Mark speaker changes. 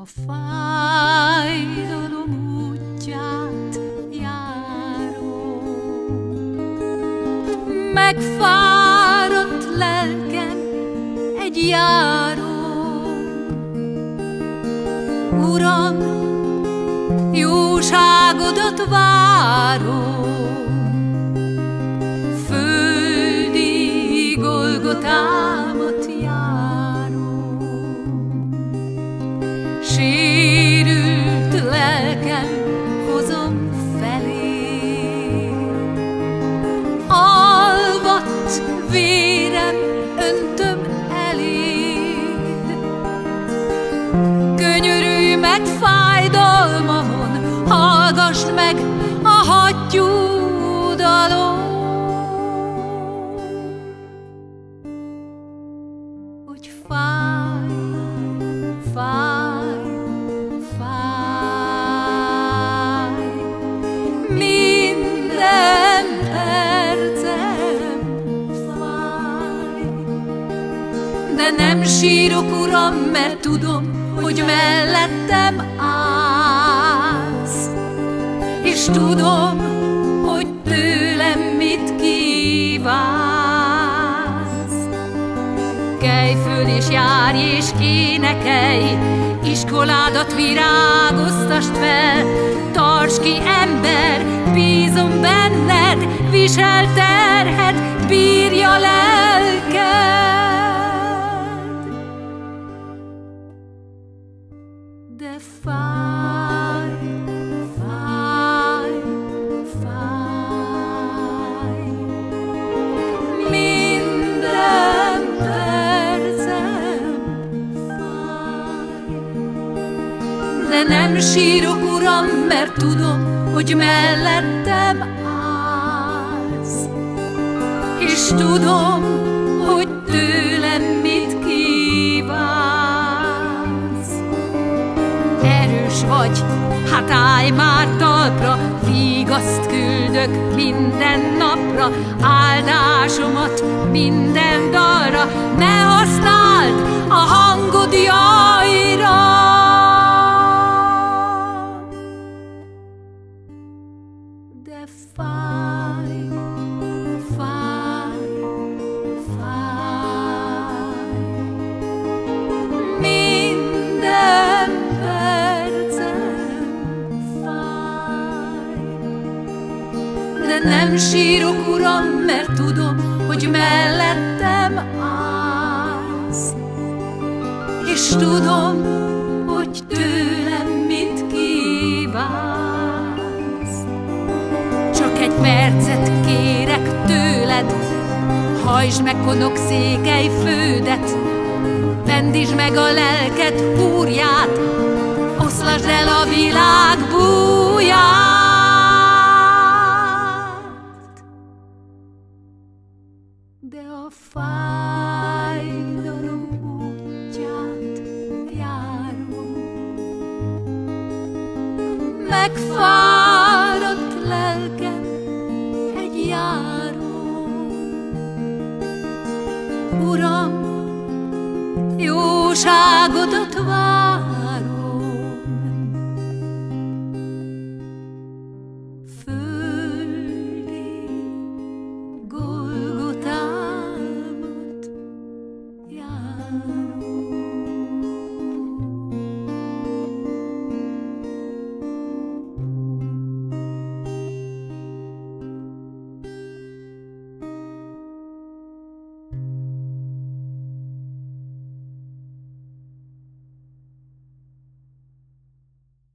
Speaker 1: A fájdalom útját járom, Megfáradt lelkem egy járó. Uram, jóságodat várom, Földi Golgotámat Könyörülj meg fájdalmamon, hallgassd meg a hattyúdalom. Hogy fáj, fáj, fáj, minden percem fáj. De nem sírok, Uram, mert tudom, hogy mellettem állsz, és tudom, hogy tőlem mit kívánsz. Kelj föl és járj és énekelj, iskoládat virágoztasd fel, tarts ki ember, bízom benned, visel De nem sírok, Uram, mert tudom, hogy mellettem állsz, és tudom, hogy tőlem mit kívánsz. Erős vagy, hát állj már talpra, vigaszt küldök minden napra, áldásomat minden dalra, ne használd a hangod jajra. Nem sírok, Uram, mert tudom, hogy mellettem állsz, és tudom, hogy tőlem mit kívánsz. Csak egy percet kérek tőled, hajtsd meg konok székely fődet, Vendítsd meg a lelked fúrját, oszlasd el a világ búját. Megfáradt lelkem egy járó. Uram, jóságodat várom,